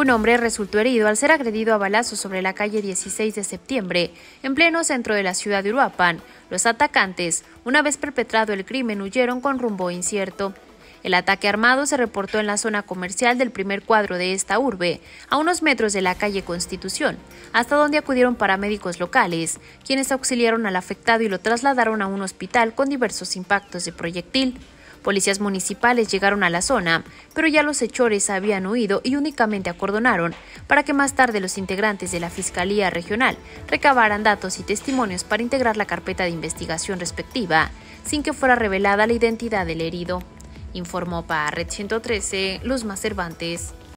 Un hombre resultó herido al ser agredido a balazos sobre la calle 16 de septiembre, en pleno centro de la ciudad de Uruapan. Los atacantes, una vez perpetrado el crimen, huyeron con rumbo incierto. El ataque armado se reportó en la zona comercial del primer cuadro de esta urbe, a unos metros de la calle Constitución, hasta donde acudieron paramédicos locales, quienes auxiliaron al afectado y lo trasladaron a un hospital con diversos impactos de proyectil. Policías municipales llegaron a la zona, pero ya los hechores habían huido y únicamente acordonaron para que más tarde los integrantes de la Fiscalía Regional recabaran datos y testimonios para integrar la carpeta de investigación respectiva, sin que fuera revelada la identidad del herido informó para Red 113 Luzma Cervantes.